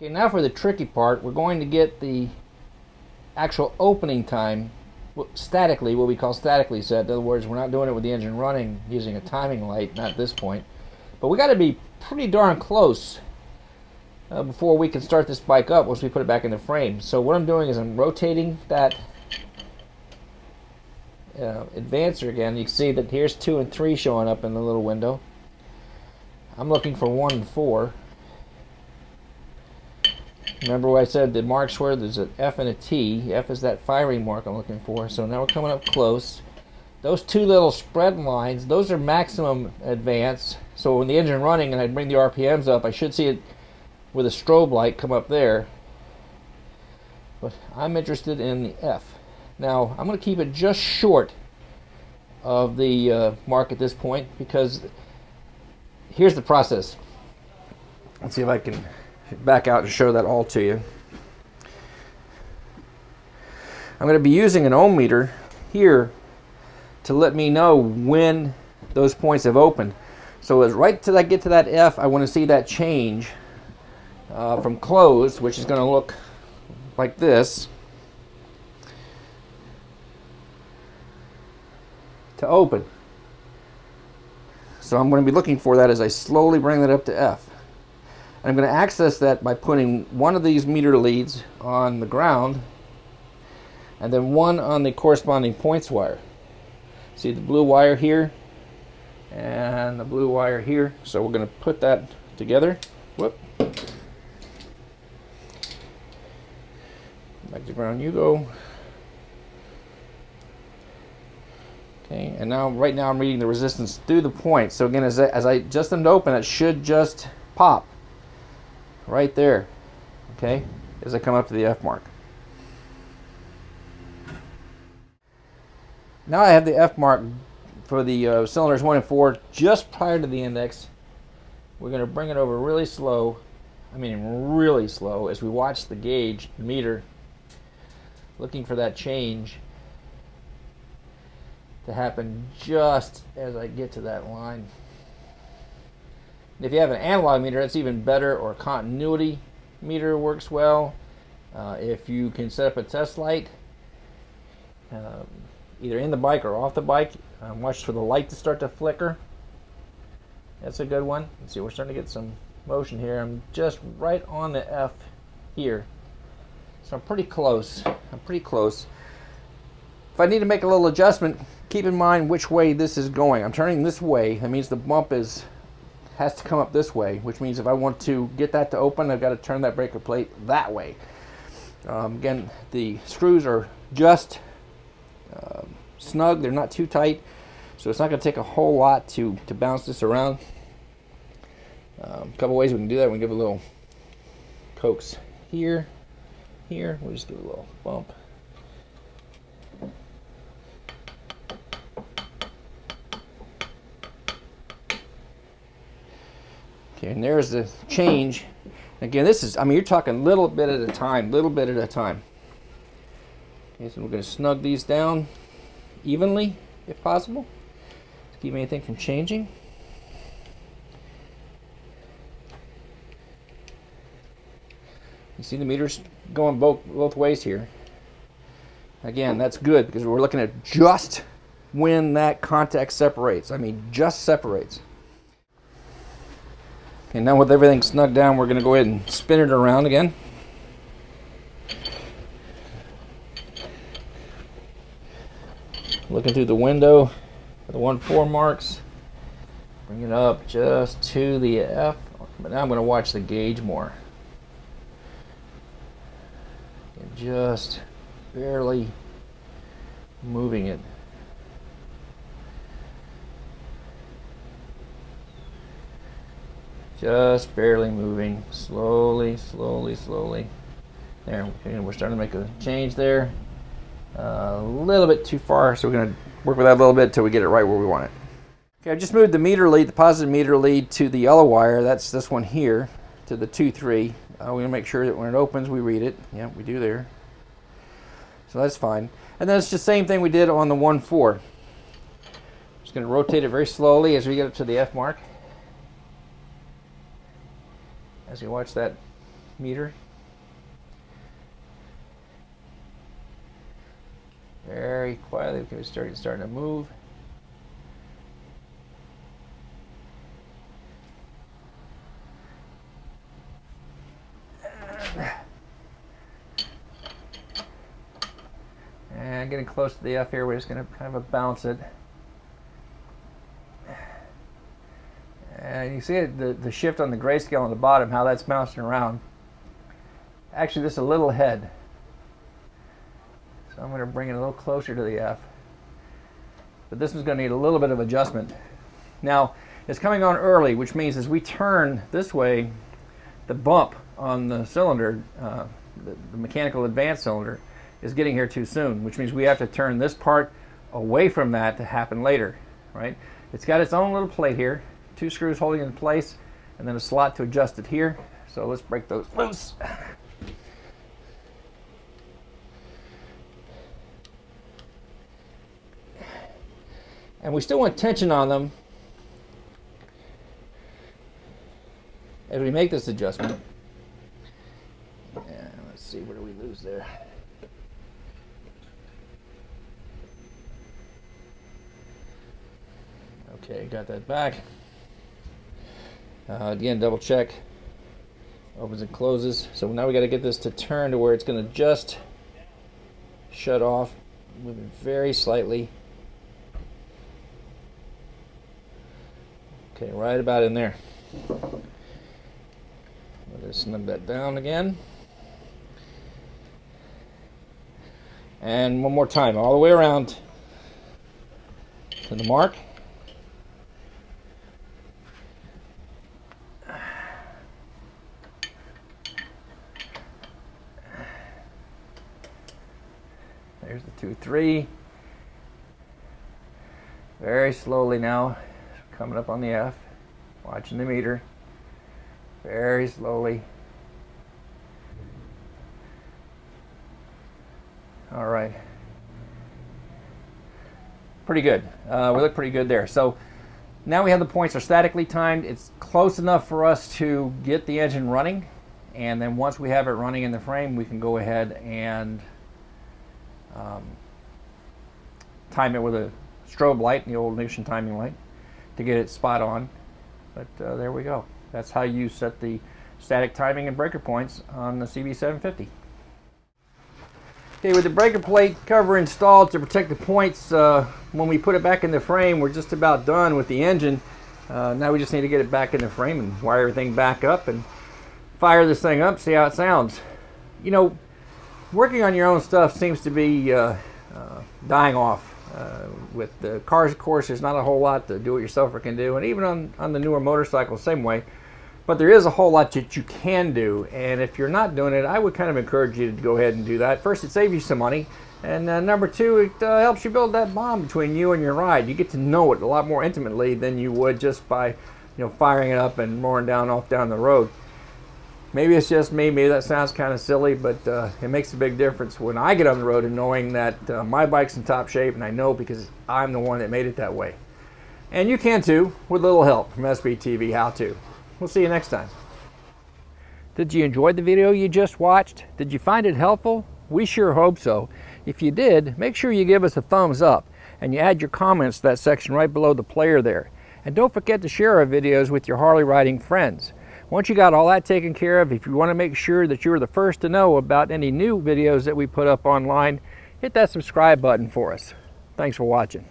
Okay, now for the tricky part, we're going to get the actual opening time statically, what we call statically set. In other words, we're not doing it with the engine running using a timing light, not at this point. But we got to be pretty darn close uh, before we can start this bike up once we put it back in the frame. So what I'm doing is I'm rotating that uh, advancer again. You can see that here's 2 and 3 showing up in the little window. I'm looking for 1 and 4. Remember what I said, the marks where there's an F and a T. F is that firing mark I'm looking for. So now we're coming up close. Those two little spread lines, those are maximum advance. So when the engine running and I bring the RPMs up, I should see it with a strobe light come up there. But I'm interested in the F. Now, I'm going to keep it just short of the uh, mark at this point because here's the process. Let's see if I can back out and show that all to you. I'm going to be using an ohm meter here to let me know when those points have opened. So as right till I get to that F, I want to see that change uh, from closed, which is going to look like this, to open. So I'm going to be looking for that as I slowly bring that up to F. I'm going to access that by putting one of these meter leads on the ground and then one on the corresponding points wire. See the blue wire here and the blue wire here. So we're going to put that together. Whoop. Back to ground you go. Okay, and now right now I'm reading the resistance through the point. So again, as I, as I just them to open, it should just pop right there, okay, as I come up to the F mark. Now I have the F mark for the uh, cylinders 1 and 4 just prior to the index. We're going to bring it over really slow, I mean really slow, as we watch the gauge meter looking for that change to happen just as I get to that line. If you have an analog meter, that's even better, or continuity meter works well. Uh, if you can set up a test light, um, either in the bike or off the bike, um, watch for the light to start to flicker. That's a good one. Let's see, we're starting to get some motion here. I'm just right on the F here. So I'm pretty close. I'm pretty close. If I need to make a little adjustment, keep in mind which way this is going. I'm turning this way. That means the bump is has to come up this way, which means if I want to get that to open, I've got to turn that breaker plate that way. Um, again, the screws are just uh, snug, they're not too tight, so it's not going to take a whole lot to, to bounce this around. Um, a couple ways we can do that. We can give a little coax here, here. We'll just give a little bump. Okay, and there's the change. Again, this is, I mean, you're talking little bit at a time, little bit at a time. Okay, so we're going to snug these down evenly, if possible, to keep anything from changing. You see the meters going both, both ways here. Again, that's good because we're looking at just when that contact separates. I mean, just separates. Now with everything snug down, we're going to go ahead and spin it around again. Looking through the window the 1-4 marks. Bring it up just to the F. But now I'm going to watch the gauge more. And just barely moving it. Just barely moving. Slowly, slowly, slowly. There, we're starting to make a change there. Uh, a little bit too far, so we're going to work with that a little bit until we get it right where we want it. Okay, I just moved the meter lead, the positive meter lead to the yellow wire. That's this one here, to the 2-3. Uh, to make sure that when it opens, we read it. Yeah, we do there. So that's fine. And then it's the same thing we did on the 1-4. Just going to rotate it very slowly as we get up to the F mark. As you watch that meter. Very quietly, okay, starting starting to move. And getting close to the F here, we're just going to kind of bounce it. And you see the, the shift on the grayscale on the bottom, how that's bouncing around. Actually, this is a little head. So I'm going to bring it a little closer to the F. But this is going to need a little bit of adjustment. Now, it's coming on early, which means as we turn this way, the bump on the cylinder, uh, the, the mechanical advance cylinder, is getting here too soon, which means we have to turn this part away from that to happen later, right? It's got its own little plate here, two screws holding in place, and then a slot to adjust it here. So let's break those loose. And we still want tension on them as we make this adjustment. And let's see, what do we lose there? Okay, got that back. Uh, again, double check. Opens and closes. So now we got to get this to turn to where it's going to just shut off, moving very slightly. Okay, right about in there. Let's snug that down again. And one more time, all the way around to the mark. 2 3. Very slowly now, coming up on the F, watching the meter. Very slowly. All right. Pretty good. Uh, we look pretty good there. So now we have the points are statically timed. It's close enough for us to get the engine running. And then once we have it running in the frame, we can go ahead and um, time it with a strobe light, the old Ignition timing light, to get it spot on. But uh, there we go. That's how you set the static timing and breaker points on the CB750. Okay, with the breaker plate cover installed to protect the points, uh, when we put it back in the frame, we're just about done with the engine. Uh, now we just need to get it back in the frame and wire everything back up and fire this thing up, see how it sounds. You know, working on your own stuff seems to be uh, uh, dying off. Uh, with the cars, of course, there's not a whole lot the do-it-yourselfer can do, and even on, on the newer motorcycles, same way. But there is a whole lot that you can do, and if you're not doing it, I would kind of encourage you to go ahead and do that. First, it saves you some money, and uh, number two, it uh, helps you build that bond between you and your ride. You get to know it a lot more intimately than you would just by, you know, firing it up and roaring down off down the road. Maybe it's just me. Maybe that sounds kind of silly, but uh, it makes a big difference when I get on the road and knowing that uh, my bike's in top shape, and I know because I'm the one that made it that way. And you can too, with a little help from SBTV How To. We'll see you next time. Did you enjoy the video you just watched? Did you find it helpful? We sure hope so. If you did, make sure you give us a thumbs up and you add your comments to that section right below the player there. And don't forget to share our videos with your Harley riding friends. Once you got all that taken care of, if you want to make sure that you're the first to know about any new videos that we put up online, hit that subscribe button for us. Thanks for watching.